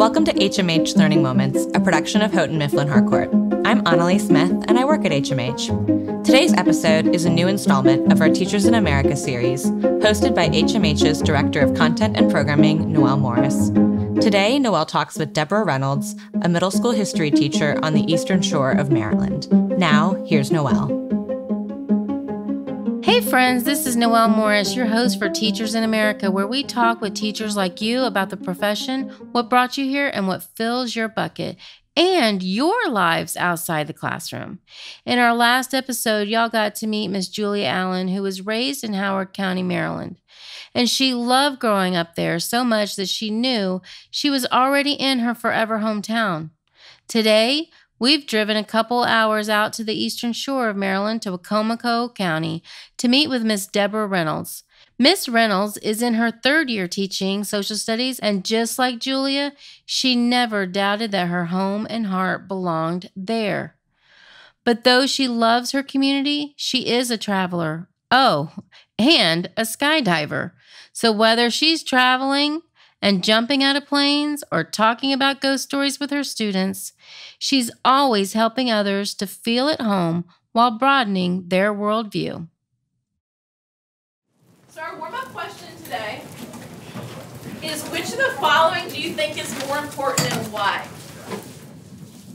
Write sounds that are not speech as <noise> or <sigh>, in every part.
Welcome to HMH Learning Moments, a production of Houghton Mifflin Harcourt. I'm Annalie Smith, and I work at HMH. Today's episode is a new installment of our Teachers in America series, hosted by HMH's Director of Content and Programming, Noelle Morris. Today, Noelle talks with Deborah Reynolds, a middle school history teacher on the eastern shore of Maryland. Now, here's Noelle. Hey, friends, this is Noelle Morris, your host for Teachers in America, where we talk with teachers like you about the profession, what brought you here, and what fills your bucket, and your lives outside the classroom. In our last episode, y'all got to meet Miss Julia Allen, who was raised in Howard County, Maryland. And she loved growing up there so much that she knew she was already in her forever hometown. Today, We've driven a couple hours out to the eastern shore of Maryland to Wicomico County to meet with Miss Deborah Reynolds. Miss Reynolds is in her third year teaching social studies, and just like Julia, she never doubted that her home and heart belonged there. But though she loves her community, she is a traveler. Oh, and a skydiver. So whether she's traveling, and jumping out of planes or talking about ghost stories with her students, she's always helping others to feel at home while broadening their worldview. So, our warm up question today is which of the following do you think is more important and why?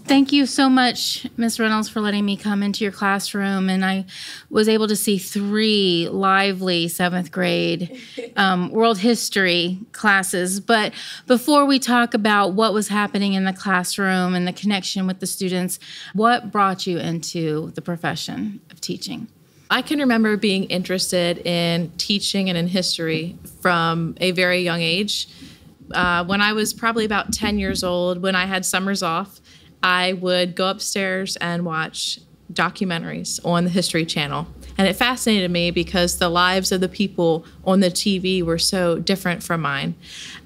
Thank you so much, Ms. Reynolds, for letting me come into your classroom. And I was able to see three lively seventh grade <laughs> um, world history classes. But before we talk about what was happening in the classroom and the connection with the students, what brought you into the profession of teaching? I can remember being interested in teaching and in history from a very young age. Uh, when I was probably about 10 years old, when I had summers off, I would go upstairs and watch documentaries on the History Channel. And it fascinated me because the lives of the people on the TV were so different from mine.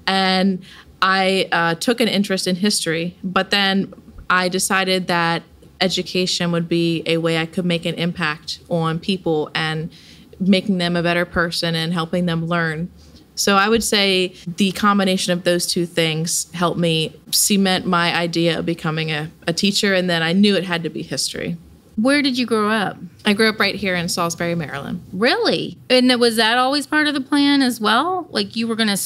And I uh, took an interest in history, but then I decided that education would be a way I could make an impact on people and making them a better person and helping them learn. So I would say the combination of those two things helped me cement my idea of becoming a, a teacher, and then I knew it had to be history. Where did you grow up? I grew up right here in Salisbury, Maryland. Really? And was that always part of the plan as well? Like you were going to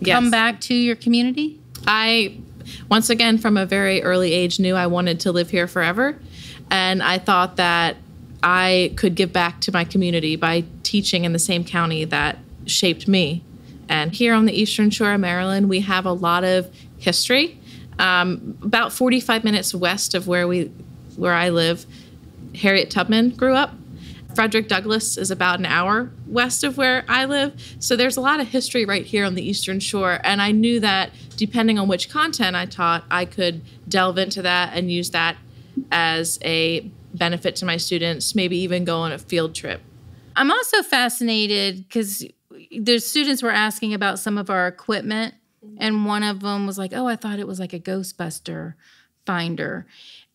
yes. come back to your community? I, once again, from a very early age, knew I wanted to live here forever. And I thought that I could give back to my community by teaching in the same county that shaped me. And here on the Eastern Shore of Maryland, we have a lot of history. Um, about 45 minutes west of where we, where I live, Harriet Tubman grew up. Frederick Douglass is about an hour west of where I live. So there's a lot of history right here on the Eastern Shore. And I knew that depending on which content I taught, I could delve into that and use that as a benefit to my students, maybe even go on a field trip. I'm also fascinated because the students were asking about some of our equipment, and one of them was like, "Oh, I thought it was like a Ghostbuster finder."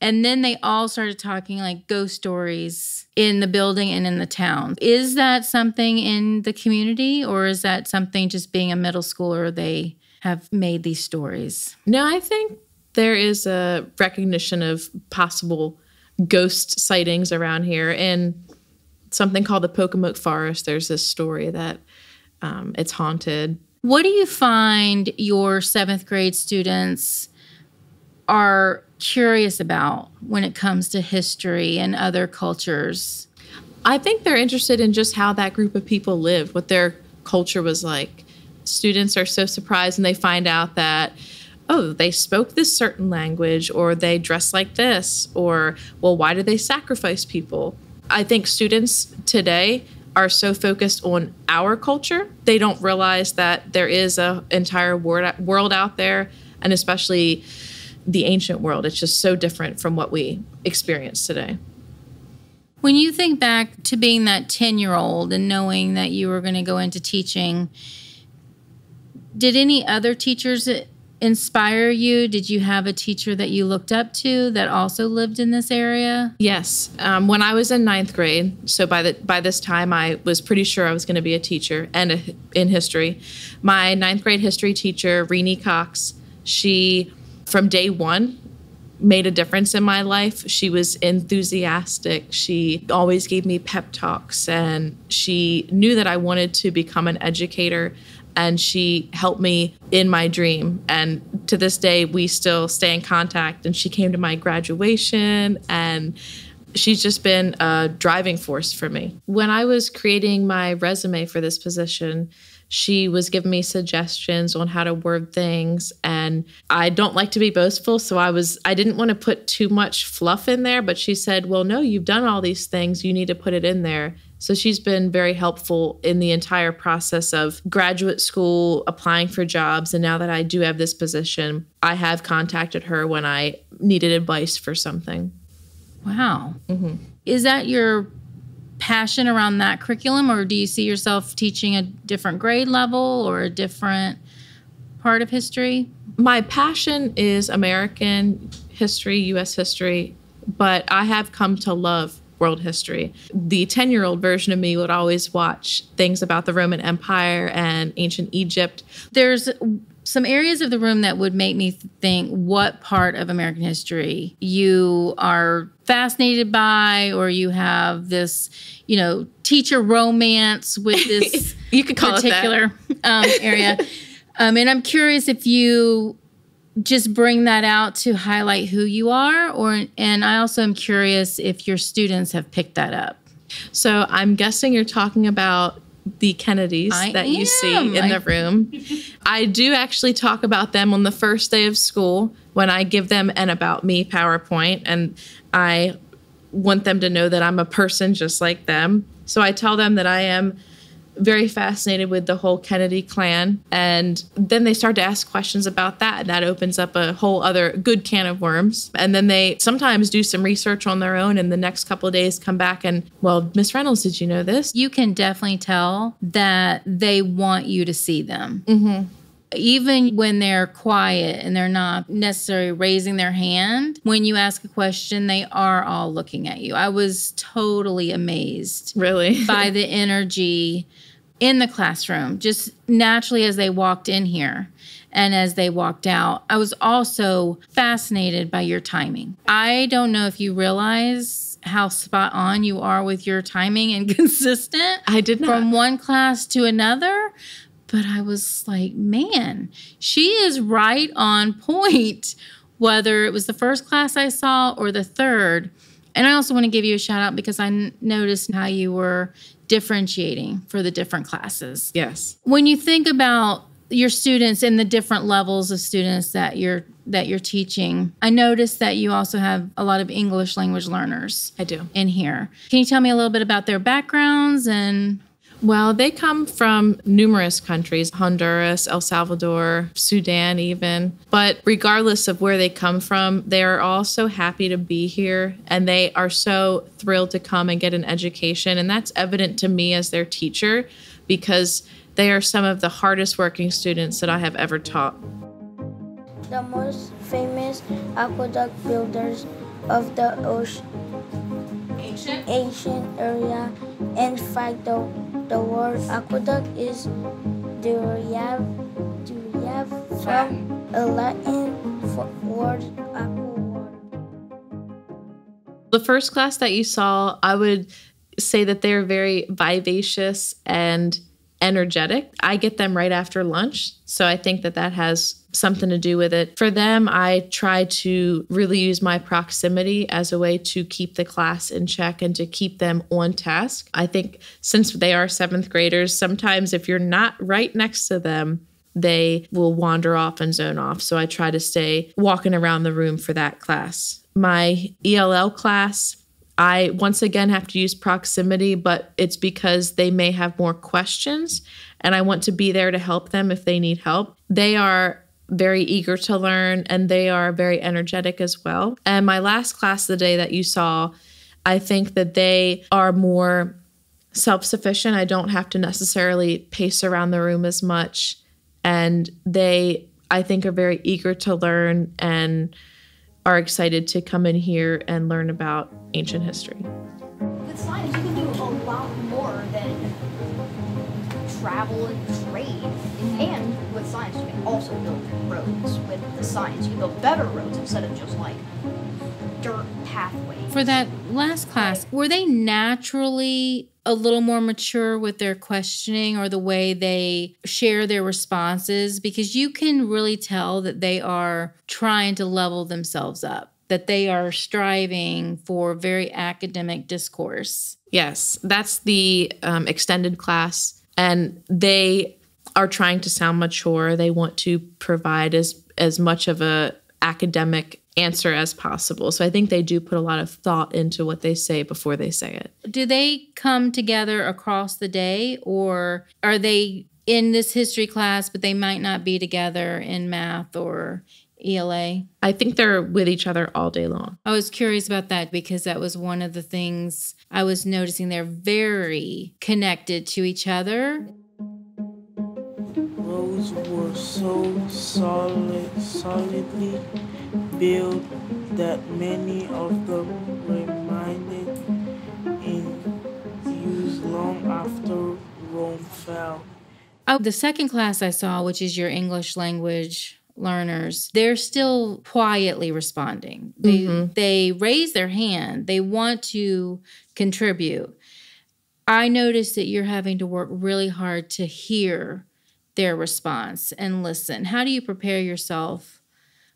And then they all started talking like ghost stories in the building and in the town. Is that something in the community, or is that something just being a middle schooler they have made these stories? No, I think there is a recognition of possible ghost sightings around here. In something called the Pocomoke Forest, there's this story that um, it's haunted. What do you find your seventh grade students are curious about when it comes to history and other cultures? I think they're interested in just how that group of people lived, what their culture was like. Students are so surprised when they find out that, oh, they spoke this certain language, or they dress like this, or, well, why do they sacrifice people? I think students today are so focused on our culture, they don't realize that there is an entire world out there, and especially the ancient world. It's just so different from what we experience today. When you think back to being that 10 year old and knowing that you were going to go into teaching, did any other teachers inspire you? Did you have a teacher that you looked up to that also lived in this area? Yes. Um, when I was in ninth grade, so by the by this time I was pretty sure I was going to be a teacher and a, in history. My ninth grade history teacher, Renee Cox, She, from day one, made a difference in my life. She was enthusiastic. She always gave me pep talks and she knew that I wanted to become an educator and she helped me in my dream and to this day we still stay in contact and she came to my graduation and she's just been a driving force for me. When I was creating my resume for this position, she was giving me suggestions on how to word things and I don't like to be boastful so I was I didn't want to put too much fluff in there but she said, "Well, no, you've done all these things, you need to put it in there." So she's been very helpful in the entire process of graduate school, applying for jobs and now that I do have this position, I have contacted her when I needed advice for something. Wow. Mm-hmm. Is that your passion around that curriculum, or do you see yourself teaching a different grade level or a different part of history? my passion is American history, US history, but I have come to love world history. The 10 year old version of me would always watch things about the Roman Empire and ancient Egypt. There's some areas of the room that would make me think what part of American history you are fascinated by, or you have this, you know, teacher romance with <laughs> this You could call particular um, area. um, and I'm curious if you just bring that out to highlight who you are, or and I also am curious if your students have picked that up. So I'm guessing you're talking about the Kennedys I that you see in I- the room. <laughs> I do actually talk about them on the first day of school when I give them an About Me PowerPoint, and I want them to know that I'm a person just like them. So I tell them that I am very fascinated with the whole Kennedy clan. And then they start to ask questions about that. And that opens up a whole other good can of worms. And then they sometimes do some research on their own and the next couple of days come back and, well, Miss Reynolds, did you know this? You can definitely tell that they want you to see them. Mm-hmm. Even when they're quiet and they're not necessarily raising their hand, when you ask a question, they are all looking at you. I was totally amazed Really? <laughs> by the energy in the classroom, just naturally as they walked in here and as they walked out. I was also fascinated by your timing. I don't know if you realize how spot on you are with your timing and <laughs> consistent I did not. from one class to another. But I was like, man, she is right on <laughs> point, whether it was the first class I saw or the third. And I also want to give you a shout out because I n- noticed how you were differentiating for the different classes. yes. When you think about your students and the different levels of students that you're that you're teaching, I noticed that you also have a lot of English language learners I do. in here. Can you tell me a little bit about their backgrounds and Well, they come from numerous countries Honduras, El Salvador, Sudan, even. But regardless of where they come from, they are all so happy to be here and they are so thrilled to come and get an education. And that's evident to me as their teacher because they are some of the hardest working students that I have ever taught. the most famous aqueduct builders of the ocean, Ancient. ancient area. In fact, the, the word aqueduct is derive, derive from a Latin fo- word aqua. The first class that you saw, I would say that they're very vivacious and energetic. I get them right after lunch. So I think that that has something to do with it. For them, I try to really use my proximity as a way to keep the class in check and to keep them on task. I think since they are seventh graders, sometimes if you're not right next to them, they will wander off and zone off. So I try to stay walking around the room for that class. My ELL class, I once again have to use proximity, but it's because they may have more questions and I want to be there to help them if they need help. They are very eager to learn and they are very energetic as well. And my last class the day that you saw, I think that they are more self sufficient. I don't have to necessarily pace around the room as much. And they, I think, are very eager to learn and are excited to come in here and learn about ancient history. With science, you can do a lot more than travel and also build roads with the science. You build better roads instead of just like dirt pathways. For that last class, were they naturally a little more mature with their questioning or the way they share their responses? Because you can really tell that they are trying to level themselves up, that they are striving for very academic discourse. Yes, that's the um, extended class, and they are trying to sound mature. They want to provide as as much of a academic answer as possible. So I think they do put a lot of thought into what they say before they say it. Do they come together across the day or are they in this history class but they might not be together in math or ELA? I think they're with each other all day long. I was curious about that because that was one of the things I was noticing they're very connected to each other. Roads were so solid, solidly built that many of them remained in use long after Rome fell. Oh, the second class I saw, which is your English language learners, they're still quietly responding. They mm-hmm. they raise their hand. They want to contribute. I notice that you're having to work really hard to hear their response and listen. How do you prepare yourself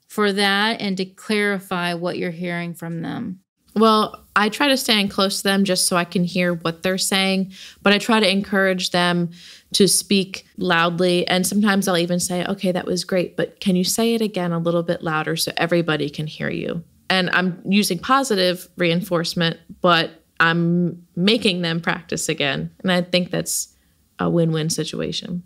for that and to clarify what you're hearing from them? Well, I try to stand close to them just so I can hear what they're saying, but I try to encourage them to speak loudly. And sometimes I'll even say, okay, that was great, but can you say it again a little bit louder so everybody can hear you? And I'm using positive reinforcement, but I'm making them practice again. And I think that's a win win situation.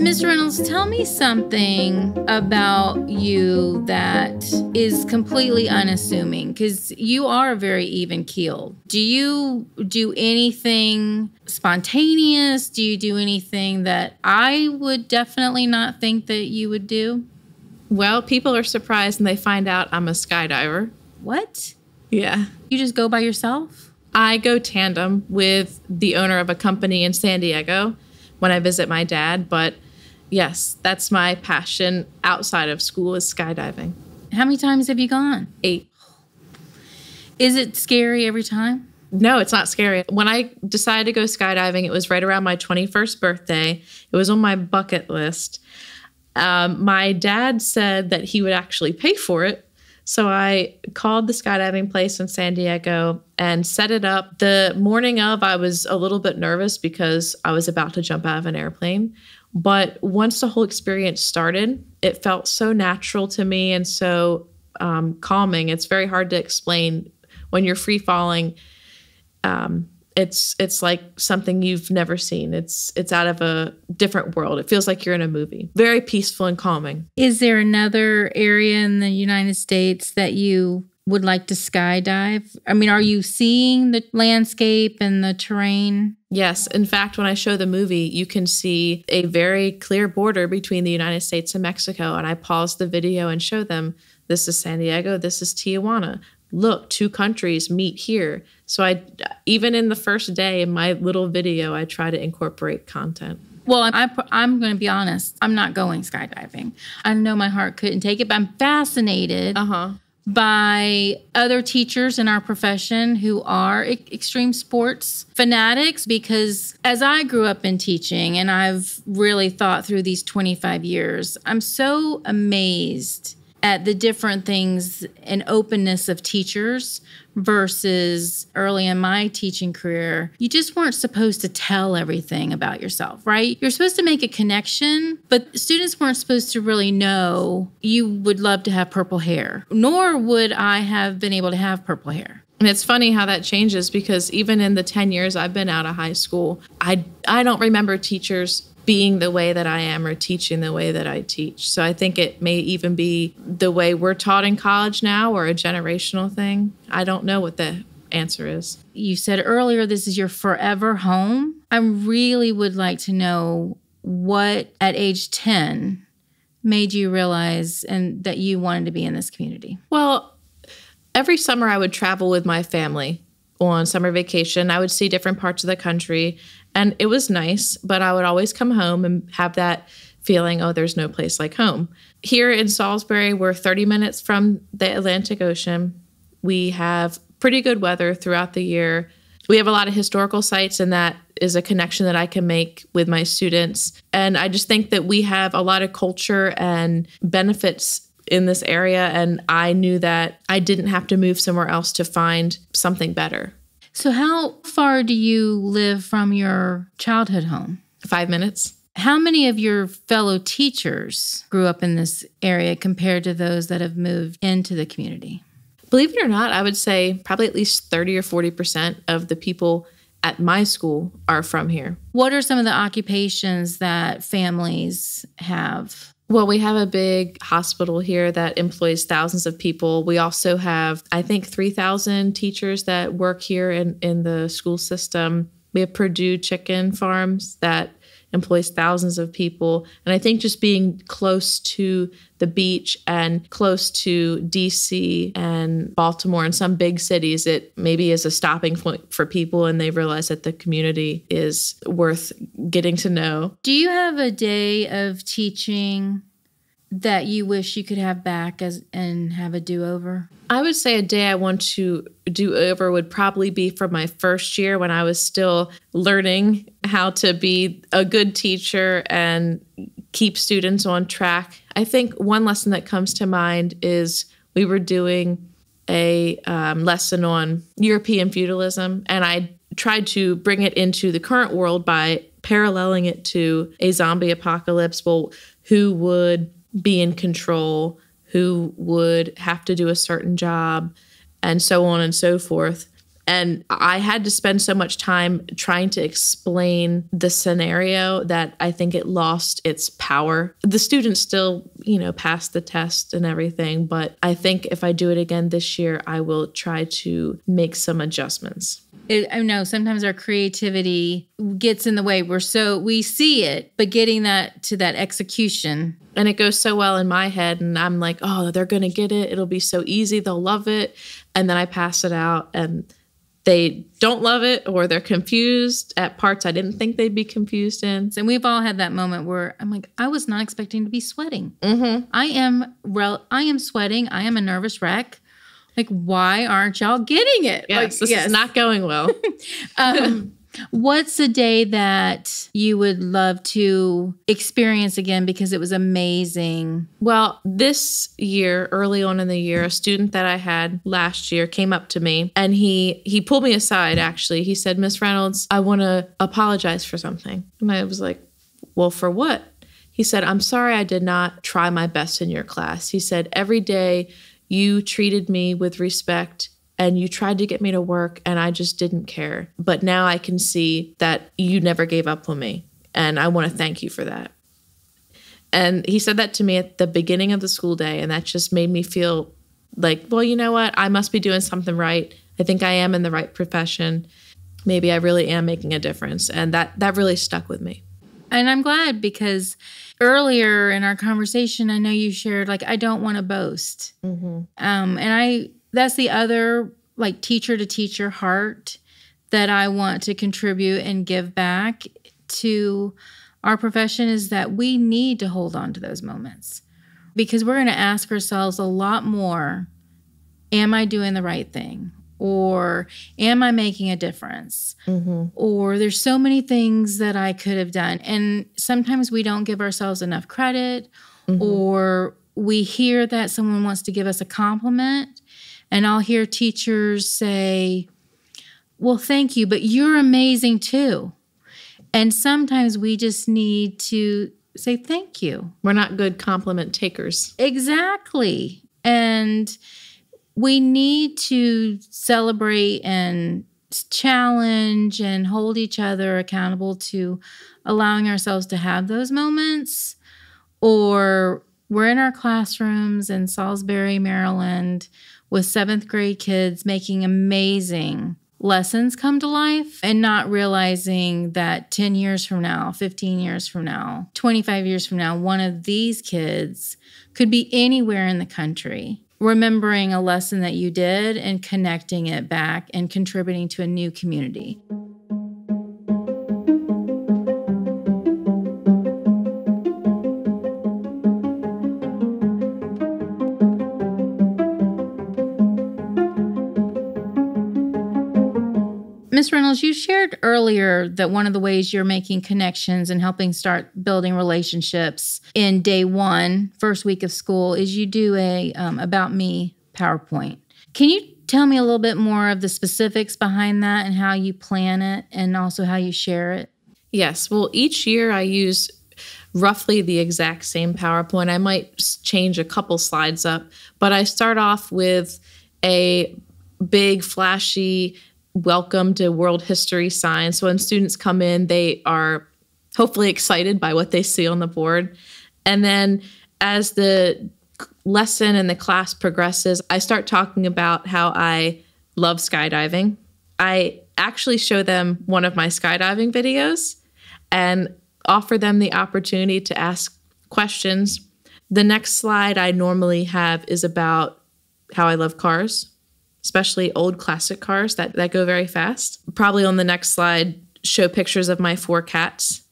Mr. Reynolds, tell me something about you that is completely unassuming because you are very even keeled. Do you do anything spontaneous? Do you do anything that I would definitely not think that you would do? Well, people are surprised and they find out I'm a skydiver. What? Yeah. You just go by yourself? I go tandem with the owner of a company in San Diego when I visit my dad, but yes, that's my passion outside of school is skydiving. How many times have you gone? Eight. Is it scary every time? No, it's not scary. When I decided to go skydiving, it was right around my 21st birthday. It was on my bucket list. Um, my dad said that he would actually pay for it. So I called the skydiving place in San Diego and set it up. The morning of, I was a little bit nervous because I was about to jump out of an airplane. But once the whole experience started, it felt so natural to me and so um, calming. It's very hard to explain when you're free falling. Um, it's it's like something you've never seen. It's it's out of a different world. It feels like you're in a movie. Very peaceful and calming. Is there another area in the United States that you would like to skydive? I mean, are you seeing the landscape and the terrain? Yes. In fact, when I show the movie, you can see a very clear border between the United States and Mexico. And I pause the video and show them this is San Diego, this is Tijuana. Look, two countries meet here. So I even in the first day in my little video, I try to incorporate content. Well, I'm, I'm, I'm going to be honest. I'm not going skydiving. I know my heart couldn't take it, but I'm fascinated Uh-huh. by other teachers in our profession who are e- extreme sports fanatics because as I grew up in teaching and I've really thought through these 25 years, I'm so amazed at the different things and openness of teachers versus early in my teaching career, you just weren't supposed to tell everything about yourself, right? You're supposed to make a connection, but students weren't supposed to really know you would love to have purple hair, nor would I have been able to have purple hair. And it's funny how that changes because even in the 10 years I've been out of high school, I I don't remember teachers being the way that I am or teaching the way that I teach. So I think it may even be the way we're taught in college now or a generational thing. I don't know what the answer is. You said earlier this is your forever home. I really would like to know what at age 10 made you realize and that you wanted to be in this community. Well, Every summer, I would travel with my family on summer vacation. I would see different parts of the country, and it was nice, but I would always come home and have that feeling, oh, there's no place like home. Here in Salisbury, we're 30 minutes from the Atlantic Ocean. We have pretty good weather throughout the year. We have a lot of historical sites, and that is a connection that I can make with my students. And I just think that we have a lot of culture and benefits in this area. And I knew that I didn't have to move somewhere else to find something better. So, how far do you live from your childhood home? Five minutes. How many of your fellow teachers grew up in this area compared to those that have moved into the community? Believe it or not, I would say probably at least 30 or 40% of the people at my school are from here. What are some of the occupations that families have? Well, we have a big hospital here that employs thousands of people. We also have, I think, 3,000 teachers that work here in, in the school system. We have Perdue Chicken Farms that employs thousands of people. And I think just being close to the beach and close to DC and Baltimore and some big cities, it maybe is a stopping point for people and they realize that the community is worth getting to know. Do you have a day of teaching that you wish you could have back as and have a do-over? I would say a day I want to do over would probably be from my first year when I was still learning how to be a good teacher and keep students on track. I think one lesson that comes to mind is we were doing a um, lesson on European feudalism, and I tried to bring it into the current world by paralleling it to a zombie apocalypse. Well, who would be in control, who would have to do a certain job, and so on and so forth. And I had to spend so much time trying to explain the scenario that I think it lost its power. The students still, you know, passed the test and everything, but I think if I do it again this year, I will try to make some adjustments. It, I know sometimes our creativity gets in the way. We're so we see it, but getting that to that execution. And it goes so well in my head and i'm like oh they're gonna get it. It'll be so easy. They'll love it. And then i pass it out and they don't love it or they're confused at parts i didn't think they'd be confused in. And we've all had that moment where i'm like i was not expecting to be sweating. Mm-hmm. i am rel- i am sweating. I am a nervous wreck like why aren't y'all getting it yes like, this yes. is not going well <laughs> um, What's a day that you would love to experience again because it was amazing? Well, this year, early on in the year, a student that I had last year came up to me and he he pulled me aside actually. He said, "Miss Reynolds, I want to apologize for something." And I was like, "Well, for what?" He said, "I'm sorry I did not try my best in your class." He said, "Every day you treated me with respect and you tried to get me to work and I just didn't care. But now I can see that you never gave up on me. And I want to thank you for that. And he said that to me at the beginning of the school day. And that just made me feel like, well, you know what? I must be doing something right. I think I am in the right profession. Maybe I really am making a difference. And that, that really stuck with me. And I'm glad because earlier in our conversation, I know you shared, like, I don't want to boast. Mm-hmm. Um, and I that's the other like teacher to teacher heart that I want to contribute and give back to our profession is that we need to hold on to those moments because we're going to ask ourselves a lot more Am I doing the right thing? Or am I making a difference? Mm-hmm. Or there's so many things that I could have done. And sometimes we don't give ourselves enough credit, mm-hmm. or we hear that someone wants to give us a compliment and I'll hear teachers say, Well, thank you, but you're amazing too. And sometimes we just need to say thank you. We're not good compliment takers. Exactly. And we need to celebrate and challenge and hold each other accountable to allowing ourselves to have those moments. Or we're in our classrooms in Salisbury, Maryland with seventh grade kids making amazing lessons come to life and not realizing that 10 years from now, 15 years from now, 25 years from now, one of these kids could be anywhere in the country remembering a lesson that you did and connecting it back and contributing to a new community. Ms. Reynolds, you shared earlier that one of the ways you're making connections and helping start building relationships in day one, first week of school, is you do a um, About Me PowerPoint. Can you tell me a little bit more of the specifics behind that and how you plan it and also how you share it? Yes. Well, each year I use roughly the exact same PowerPoint. I might change a couple slides up, but I start off with a big, flashy welcome to world history sign. So when students come in, they are hopefully excited by what they see on the board. And then as the lesson and the class progresses, I start talking about how I love skydiving. I actually show them one of my skydiving videos and offer them the opportunity to ask questions. The next slide I normally have is about how I love cars especially old classic cars that, that go very fast. Probably on the next slide, show pictures of my four cats.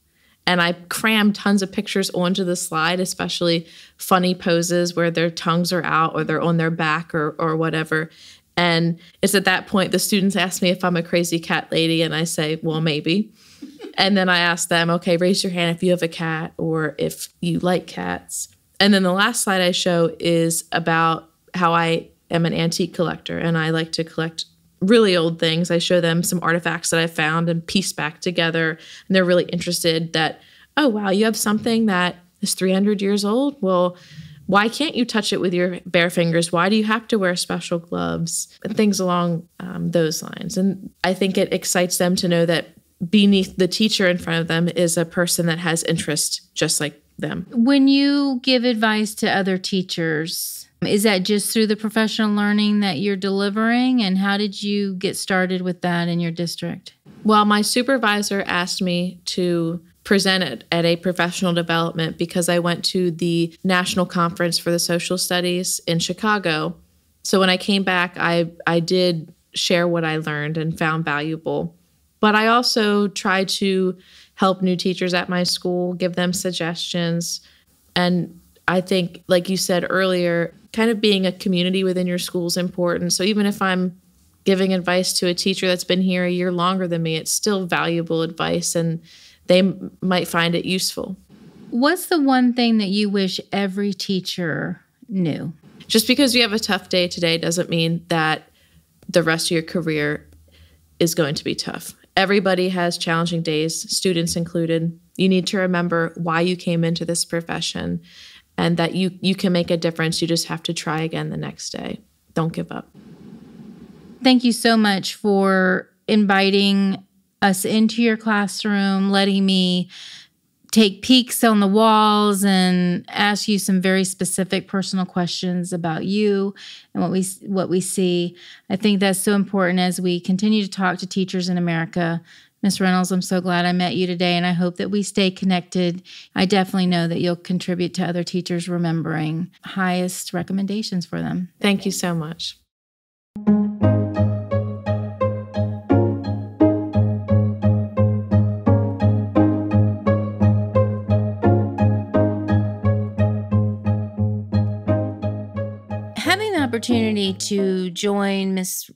And I cram tons of pictures onto the slide, especially funny poses where their tongues are out or they're on their back or, or whatever. And it's at that point the students ask me if I'm a crazy cat lady, and I say, well, maybe. <laughs> and then I ask them, okay, raise your hand if you have a cat or if you like cats. And then the last slide I show is about how I am an antique collector and I like to collect really old things. I show them some artifacts that I found and piece back together. And they're really interested that, oh, wow, you have something that is 300 years old? Well, why can't you touch it with your bare fingers? Why do you have to wear special gloves? And things along um, those lines. And I think it excites them to know that beneath the teacher in front of them is a person that has interest just like them. When you give advice to other teachers, is that just through the professional learning that you're delivering? And how did you get started with that in your district? Well, my supervisor asked me to present it at a professional development because I went to the National Conference for the Social Studies in Chicago. So when I came back, I, I did share what I learned and found valuable. But I also tried to help new teachers at my school, give them suggestions, and I think, like you said earlier, kind of being a community within your school is important. So even if I'm giving advice to a teacher that's been here a year longer than me, it's still valuable advice and they m- might find it useful. What's the one thing that you wish every teacher knew? Just because you have a tough day today doesn't mean that the rest of your career is going to be tough. Everybody has challenging days, students included. You need to remember why you came into this profession and that you you can make a difference. You just have to try again the next day. Don't give up. Thank you so much for inviting us into your classroom, letting me take peeks on the walls and ask you some very specific personal questions about you and what we what we see. I think that's so important as we continue to talk to teachers in America Ms. Reynolds, I'm so glad I met you today, and I hope that we stay connected. I definitely know that you'll contribute to other teachers remembering highest recommendations for them. Thank you so much. Having the opportunity to join Miss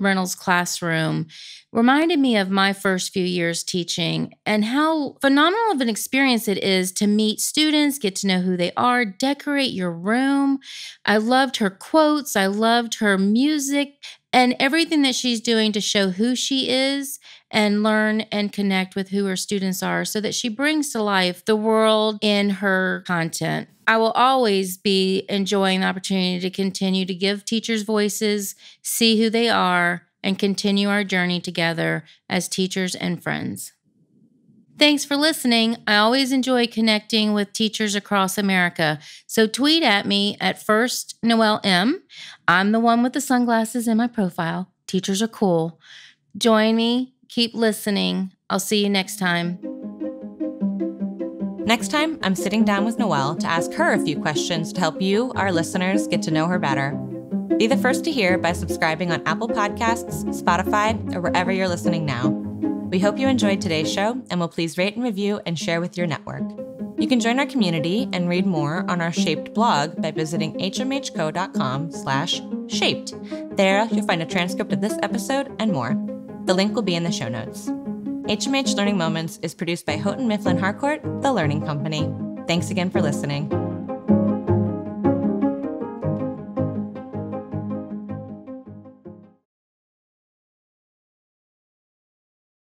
Reynolds' classroom reminded me of my first few years teaching and how phenomenal of an experience it is to meet students, get to know who they are, decorate your room. I loved her quotes, I loved her music, and everything that she's doing to show who she is and learn and connect with who her students are so that she brings to life the world in her content. I will always be enjoying the opportunity to continue to give teachers voices, see who they are, and continue our journey together as teachers and friends. Thanks for listening. I always enjoy connecting with teachers across America. So tweet at me at first Noel M. I'm the one with the sunglasses in my profile. Teachers are cool. Join me. Keep listening. I'll see you next time. Next time, I'm sitting down with Noelle to ask her a few questions to help you, our listeners, get to know her better. Be the first to hear by subscribing on Apple Podcasts, Spotify, or wherever you're listening now. We hope you enjoyed today's show and will please rate and review and share with your network. You can join our community and read more on our Shaped blog by visiting hmhco.com slash shaped. There, you'll find a transcript of this episode and more. The link will be in the show notes. HMH Learning Moments is produced by Houghton Mifflin Harcourt, the Learning Company. Thanks again for listening.